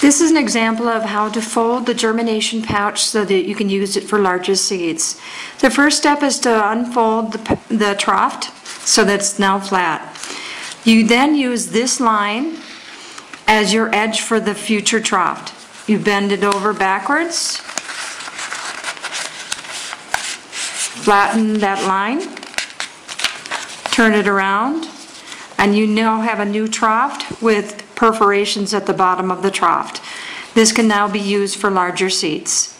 This is an example of how to fold the germination pouch so that you can use it for larger seeds. The first step is to unfold the the trough so that it's now flat. You then use this line as your edge for the future trough. You bend it over backwards. Flatten that line. Turn it around. And you now have a new trough with perforations at the bottom of the trough. This can now be used for larger seeds.